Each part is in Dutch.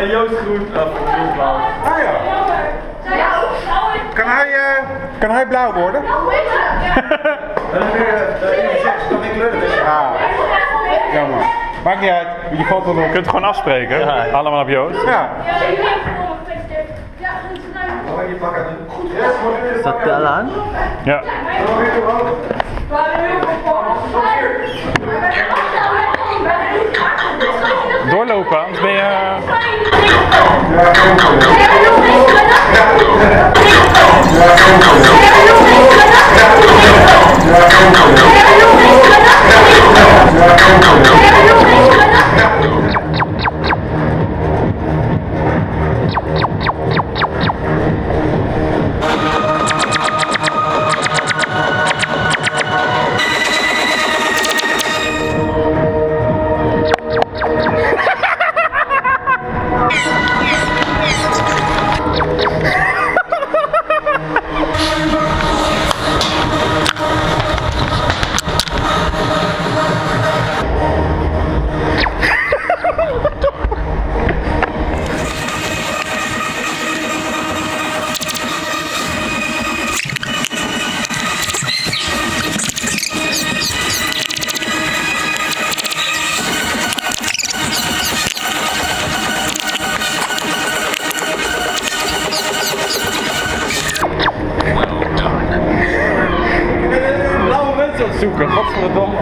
Eh, Joost groen, of groen blauw. Ah ja. Kan hij, eh, kan hij blauw worden? Dan heb je uh, nog geen kleuren dus. Ah, jammer. Maakt niet uit, je valt wel Je op. kunt gewoon afspreken. Ja. Allemaal op Joost. Ja. Oh, je het. Is dat tel aan? Ja. Doorlopen, anders ben je... Come, come, come. mort sur.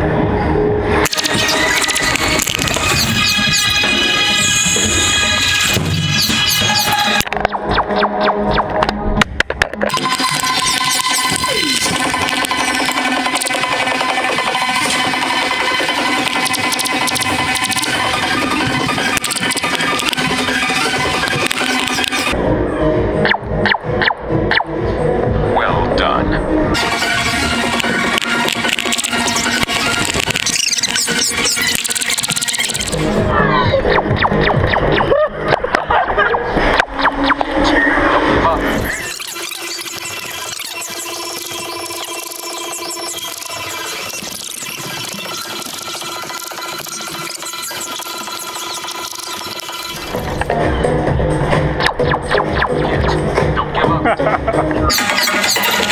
Thank you.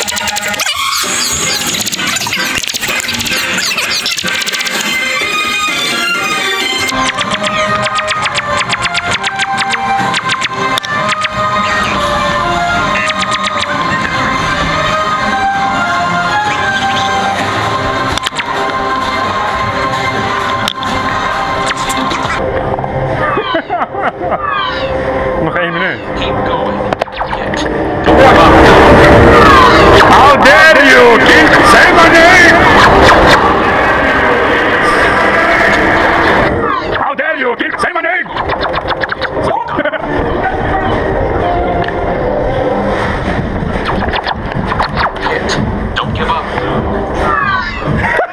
Ah!